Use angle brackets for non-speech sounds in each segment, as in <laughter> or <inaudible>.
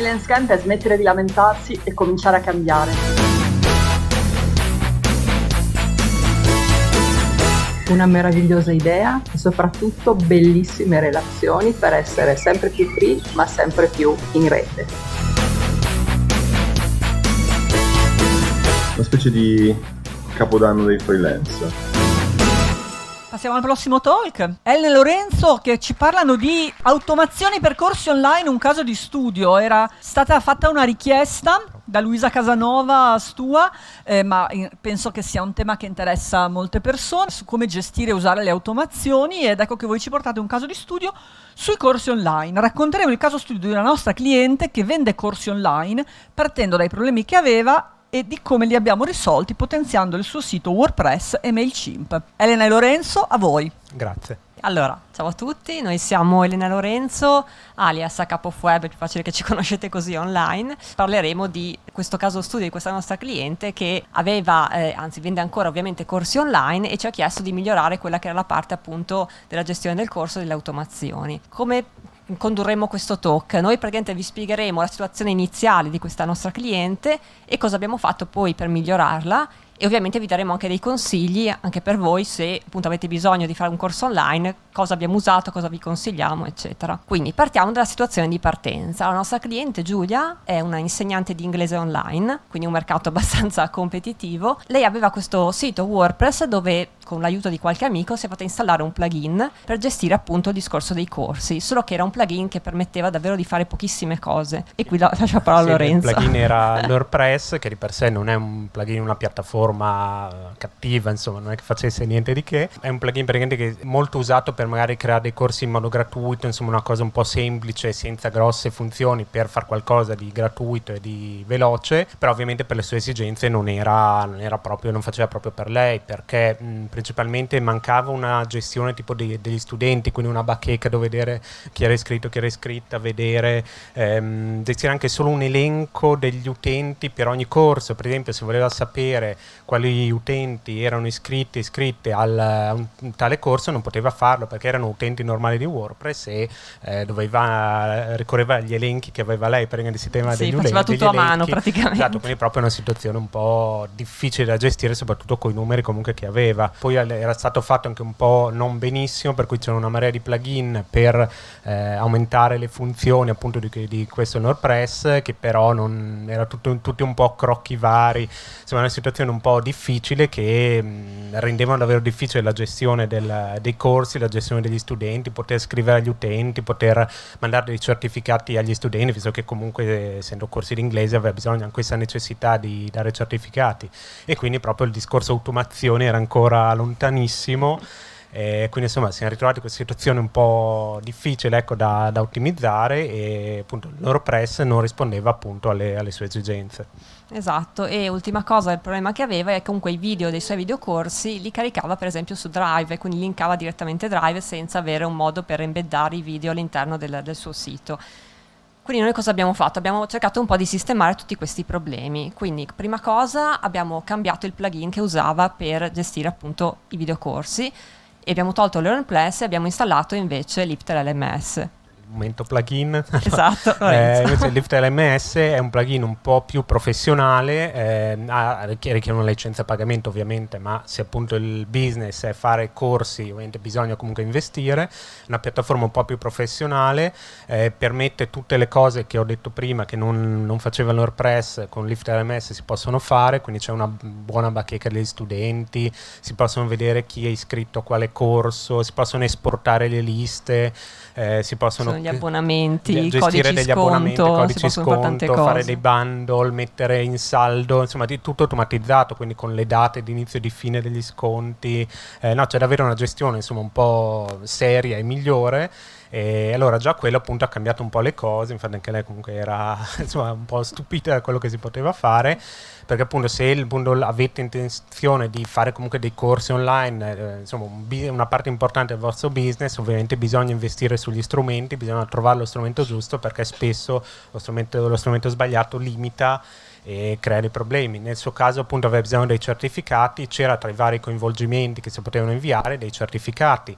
Freelance Camp è smettere di lamentarsi e cominciare a cambiare. Una meravigliosa idea e soprattutto bellissime relazioni per essere sempre più free ma sempre più in rete. Una specie di capodanno dei freelance. Passiamo al prossimo talk. Ellen e Lorenzo che ci parlano di automazioni per corsi online, un caso di studio. Era stata fatta una richiesta da Luisa Casanova Stua, eh, ma penso che sia un tema che interessa molte persone su come gestire e usare le automazioni ed ecco che voi ci portate un caso di studio sui corsi online. Racconteremo il caso studio di una nostra cliente che vende corsi online partendo dai problemi che aveva e di come li abbiamo risolti potenziando il suo sito WordPress e MailChimp. Elena e Lorenzo, a voi. Grazie. Allora, ciao a tutti, noi siamo Elena Lorenzo, alias a Capo Web, è più facile che ci <laughs> conoscete così online. Parleremo di questo caso studio di questa nostra cliente che aveva, eh, anzi vende ancora ovviamente corsi online e ci ha chiesto di migliorare quella che era la parte appunto della gestione del corso e delle automazioni. Come condurremo questo talk. Noi praticamente vi spiegheremo la situazione iniziale di questa nostra cliente e cosa abbiamo fatto poi per migliorarla e ovviamente vi daremo anche dei consigli anche per voi se appunto avete bisogno di fare un corso online, cosa abbiamo usato, cosa vi consigliamo, eccetera. Quindi partiamo dalla situazione di partenza. La nostra cliente Giulia è una insegnante di inglese online, quindi un mercato <laughs> abbastanza competitivo. Lei aveva questo sito WordPress dove con l'aiuto di qualche amico si è fatta installare un plugin per gestire appunto il discorso dei corsi, solo che era un plugin che permetteva davvero di fare pochissime cose. E qui la, <laughs> lascio la parola a Lorenzo. Il plugin era <laughs> WordPress, che di per sé non è un plugin, una piattaforma cattiva, insomma, non è che facesse niente di che. È un plugin praticamente che è molto usato per magari creare dei corsi in modo gratuito, insomma, una cosa un po' semplice, senza grosse funzioni per fare qualcosa di gratuito e di veloce, però ovviamente per le sue esigenze non era, non era proprio, non faceva proprio per lei, perché mh, principalmente mancava una gestione tipo dei, degli studenti, quindi una bacheca dove vedere chi era iscritto, chi era iscritta, vedere, ehm, gestire anche solo un elenco degli utenti per ogni corso, per esempio se voleva sapere quali utenti erano iscritti, iscritte al, a un, tale corso non poteva farlo perché erano utenti normali di WordPress e eh, doveva, ricorreva agli elenchi che aveva lei per il sistema sì, degli faceva utenti. tutto a mano praticamente. Esatto, quindi proprio una situazione un po' difficile da gestire soprattutto con i numeri comunque che aveva. Poi era stato fatto anche un po' non benissimo, per cui c'era una marea di plugin per eh, aumentare le funzioni appunto di, di questo WordPress, che però non, era tutto, tutti un po' crocchi vari, insomma una situazione un po' difficile che mh, rendevano davvero difficile la gestione del, dei corsi, la gestione degli studenti, poter scrivere agli utenti, poter mandare dei certificati agli studenti, visto che comunque essendo corsi di inglese aveva bisogno di questa necessità di dare certificati. E quindi proprio il discorso automazione era ancora lontanissimo. E quindi insomma siamo ritrovati in questa situazione un po' difficile ecco, da, da, ottimizzare e appunto il loro press non rispondeva appunto alle, alle, sue esigenze. Esatto, e ultima cosa, il problema che aveva è che comunque i video dei suoi videocorsi li caricava per esempio su Drive, quindi linkava direttamente Drive senza avere un modo per embeddare i video all'interno del, del suo sito. Quindi noi cosa abbiamo fatto? Abbiamo cercato un po' di sistemare tutti questi problemi. Quindi, prima cosa, abbiamo cambiato il plugin che usava per gestire appunto i videocorsi e abbiamo tolto Learn Plus e abbiamo installato invece Lifter LMS momento plugin. <laughs> Esatto. eh, invece il Lift LMS è un plugin un po' più professionale, eh, richiede una licenza a pagamento ovviamente, ma se appunto il business è fare corsi, ovviamente bisogna comunque investire, una piattaforma un po' più professionale, eh, permette tutte le cose che ho detto prima che non, non faceva WordPress, con Lift LMS si possono fare, quindi c'è una buona bacheca degli studenti, si possono vedere chi è iscritto a quale corso, si possono esportare le liste, eh, si possono gli abbonamenti, gestire degli sconto, abbonamenti, codici sconto, fare dei bundle, mettere in saldo, insomma di tutto automatizzato, quindi con le date di inizio e di fine degli sconti. Eh, no, c'è davvero una gestione insomma un po' seria e migliore. E allora già quello appunto ha cambiato un po' le cose, infatti anche lei comunque era <laughs> insomma, un po' stupita da quello che si poteva fare, perché appunto se appunto, avete intenzione di fare comunque dei corsi online, eh, insomma un una parte importante del vostro business, ovviamente bisogna investire sugli strumenti, bisogna trovare lo strumento giusto perché spesso lo strumento, lo strumento sbagliato limita e crea dei problemi. Nel suo caso appunto aveva bisogno dei certificati, c'era tra i vari coinvolgimenti che si potevano inviare dei certificati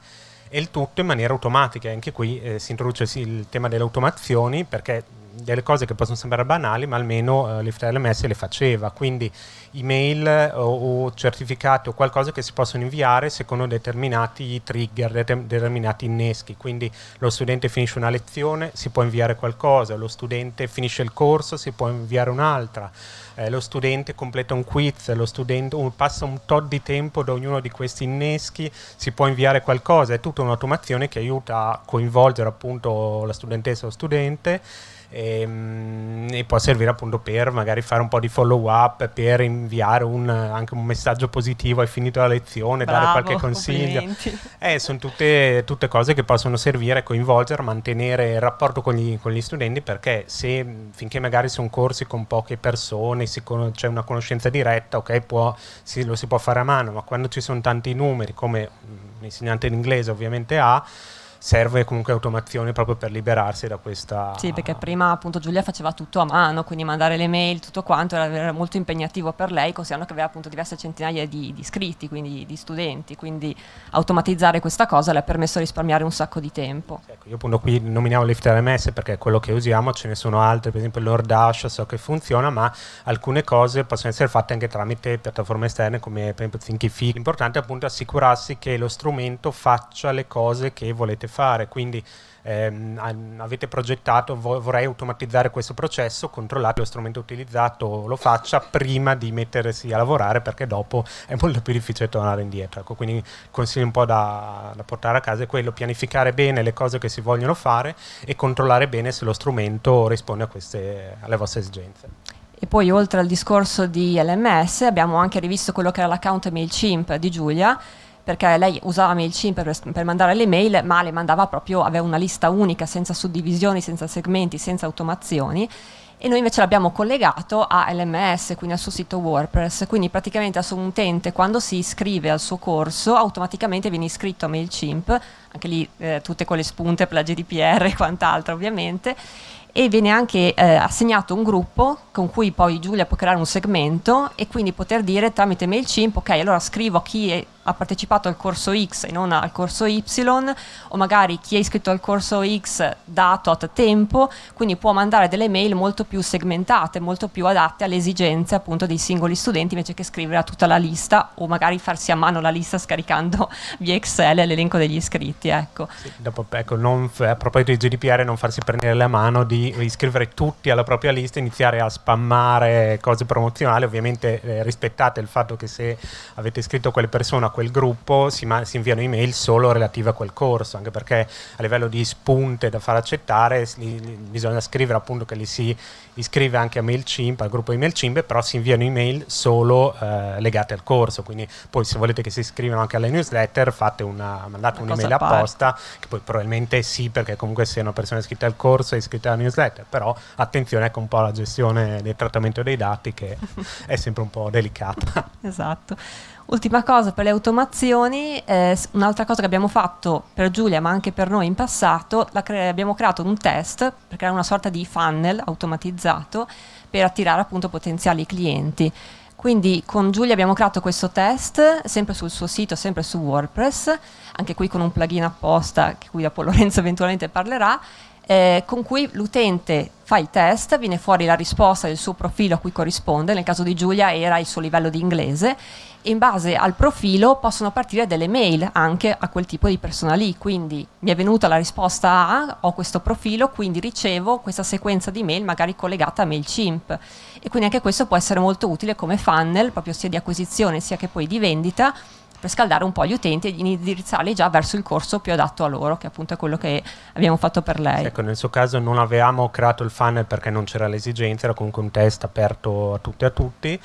e il tutto in maniera automatica. Anche qui eh, si introduce il tema delle automazioni perché delle cose che possono sembrare banali, ma almeno eh, l'LMS le faceva, quindi email o, o certificati o qualcosa che si possono inviare secondo determinati trigger, determ- determinati inneschi, quindi lo studente finisce una lezione, si può inviare qualcosa, lo studente finisce il corso, si può inviare un'altra. Eh, lo studente completa un quiz, lo studente un, passa un tot di tempo da ognuno di questi inneschi, si può inviare qualcosa, è tutta un'automazione che aiuta a coinvolgere appunto la studentessa o studente e, ehm, e, può servire appunto per magari fare un po' di follow up, per inviare un, anche un messaggio positivo hai finito la lezione, Bravo, dare qualche consiglio. <laughs> Eh, sono tutte, tutte, cose che possono servire coinvolgere, mantenere il rapporto con gli, con gli studenti perché se finché magari sono corsi con poche persone, con, c'è una conoscenza diretta, ok, può, si, lo si può fare a mano, ma quando ci sono tanti numeri come l'insegnante in inglese ovviamente ha, serve comunque automazione proprio per liberarsi da questa... Sì, perché prima appunto Giulia faceva tutto a mano, quindi mandare le mail, tutto quanto era, molto impegnativo per lei, considerando che aveva appunto diverse centinaia di, di iscritti, quindi di studenti, quindi automatizzare questa cosa le ha permesso di risparmiare un sacco di tempo. Ecco, io appunto qui nominiamo LiftRMS perché è quello che usiamo, ce ne sono altre, per esempio l'Ordash so che funziona, ma alcune cose possono essere fatte anche tramite piattaforme esterne come per esempio Thinkific. L'importante è appunto assicurarsi che lo strumento faccia le cose che volete fare, quindi ehm, avete progettato, vorrei automatizzare questo processo, controllate lo strumento utilizzato lo faccia prima di mettersi a lavorare perché dopo è molto più difficile tornare indietro. Ecco, quindi il consiglio un po' da, da portare a casa è quello, pianificare bene le cose che si vogliono fare e controllare bene se lo strumento risponde queste, alle vostre esigenze. E poi oltre al discorso di LMS abbiamo anche rivisto quello che era l'account MailChimp di Giulia perché lei usava MailChimp per, per, mandare le mail, ma le mandava proprio, aveva una lista unica, senza suddivisioni, senza segmenti, senza automazioni. E noi invece l'abbiamo collegato a LMS, quindi al suo sito WordPress. Quindi praticamente al suo utente, quando si iscrive al suo corso, automaticamente viene iscritto a MailChimp, anche lì eh, tutte con le spunte per la GDPR e quant'altro ovviamente e viene anche eh, assegnato un gruppo con cui poi Giulia può creare un segmento e quindi poter dire tramite MailChimp ok allora scrivo a chi è, ha partecipato al corso X e non al corso Y o magari chi è iscritto al corso X dato a tempo quindi può mandare delle mail molto più segmentate molto più adatte alle esigenze appunto dei singoli studenti invece che scrivere a tutta la lista o magari farsi a mano la lista scaricando <laughs> via Excel l'elenco degli iscritti ecco, sì, dopo, ecco non, a proposito di GDPR non farsi prendere la mano di iscrivere tutti alla propria lista, iniziare a spammare cose promozionali, ovviamente eh, rispettate il fatto che se avete iscritto quelle persone a quel gruppo si, ma- si, inviano email solo relative a quel corso, anche perché a livello di spunte da far accettare li, li, bisogna scrivere appunto che li si iscrive anche a MailChimp, al gruppo di MailChimp, però si inviano email solo eh, legate al corso, quindi poi se volete che si iscrivano anche alle newsletter fate una, mandate una un'email apposta, che poi probabilmente sì, perché comunque se una persona è iscritta al corso e iscritta alla newsletter, però attenzione ecco un po' alla gestione del trattamento dei dati che <laughs> è sempre un po' delicata. Esatto. Ultima cosa per le automazioni, eh, un'altra cosa che abbiamo fatto per Giulia ma anche per noi in passato, cre- abbiamo creato un test per creare una sorta di funnel automatizzato per attirare appunto potenziali clienti. Quindi con Giulia abbiamo creato questo test sempre sul suo sito, sempre su WordPress, anche qui con un plugin apposta, di cui dopo <laughs> Lorenzo eventualmente parlerà, eh, con cui l'utente fa i test, viene fuori la risposta del suo profilo a cui corrisponde, nel caso di Giulia era il suo livello di inglese, e in base al profilo possono partire delle mail anche a quel tipo di persona lì, quindi mi è venuta la risposta A, ho questo profilo, quindi ricevo questa sequenza di mail magari collegata a MailChimp. E quindi anche questo può essere molto utile come funnel, proprio sia di acquisizione sia che poi di vendita, per scaldare un po' gli utenti e indirizzarli già verso il corso più adatto a loro, che appunto è quello che abbiamo fatto per lei. Ecco, nel suo caso non avevamo creato il funnel perché non c'era l'esigenza, era comunque un test aperto a tutti e a tutti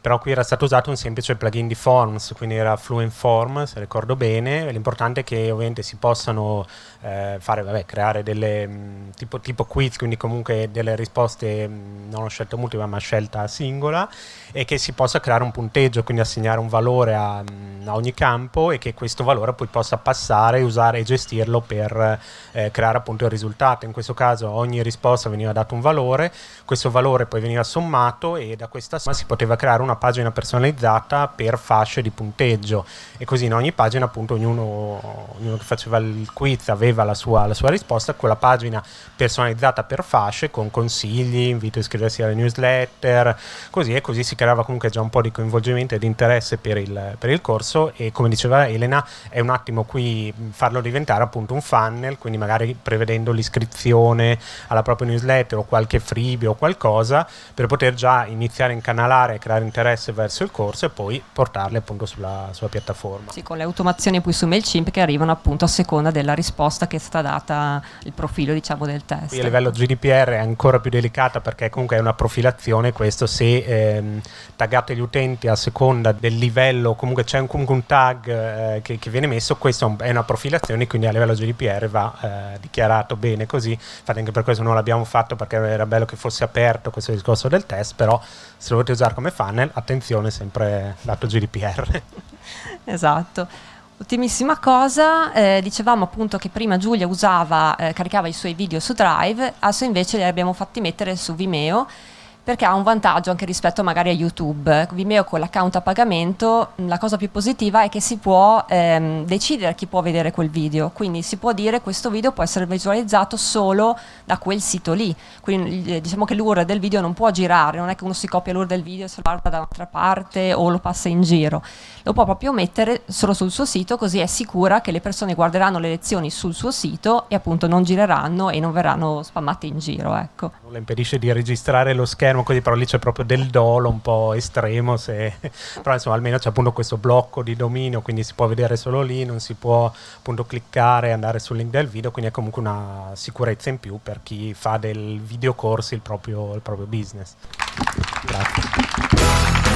però qui era stato usato un semplice plugin di Forms, quindi era Fluent Form, se ricordo bene, l'importante è che ovviamente si possano eh, fare, vabbè, creare delle mm, tipo, tipo, quiz, quindi comunque delle risposte mh, mm, non scelta multipla ma scelta singola e che si possa creare un punteggio, quindi assegnare un valore a, mm, a ogni campo e che questo valore poi possa passare, usare e gestirlo per eh, creare appunto il risultato. In questo caso ogni risposta veniva dato un valore, questo valore poi veniva sommato e da questa somma si poteva creare un una pagina personalizzata per fasce di punteggio. E così in ogni pagina appunto ognuno, ognuno che faceva il quiz aveva la sua, la sua risposta, quella pagina personalizzata per fasce con consigli, invito a iscriversi alle newsletter, così e così si creava comunque già un po' di coinvolgimento e di interesse per il, per il corso. E come diceva Elena è un attimo qui farlo diventare appunto un funnel, quindi magari prevedendo l'iscrizione alla propria newsletter o qualche freebie o qualcosa per poter già iniziare a incanalare e creare interesse verso il corso e poi portarle appunto sulla, sulla piattaforma. Sì, con le automazioni poi su MailChimp che arrivano appunto a seconda della risposta che è stata data il profilo diciamo del test. Qui a livello GDPR è ancora più delicata perché comunque è una profilazione questo se ehm, taggate gli utenti a seconda del livello comunque c'è un, comunque un tag eh, che, che, viene messo questo è una profilazione quindi a livello GDPR va eh, dichiarato bene così infatti anche per questo non l'abbiamo fatto perché era bello che fosse aperto questo discorso del test però se lo volete usare come funnel attenzione sempre lato GDPR <laughs> esatto. Ultimissima cosa, eh, dicevamo appunto che prima Giulia usava, eh, caricava i suoi video su Drive, adesso invece li abbiamo fatti mettere su Vimeo perché ha un vantaggio anche rispetto magari a YouTube. Vimeo con l'account a pagamento, la cosa più positiva è che si può ehm, decidere chi può vedere quel video, quindi si può dire questo video può essere visualizzato solo da quel sito lì, quindi diciamo che l'URL del video non può girare, non è che uno si copia l'URL del video e se lo guarda da un'altra parte o lo passa in giro, lo può proprio mettere solo sul suo sito così è sicura che le persone guarderanno le lezioni sul suo sito e appunto non gireranno e non verranno spammate in giro. Ecco. Non le impedisce di registrare lo schermo estremo così, però lì c'è proprio del dolo un po' estremo, se... <laughs> però insomma almeno c'è appunto questo blocco di dominio, quindi si può vedere solo lì, non si può appunto cliccare e andare sul link del video, quindi è comunque una sicurezza in più per chi fa del videocorsi il proprio, il proprio business. Grazie.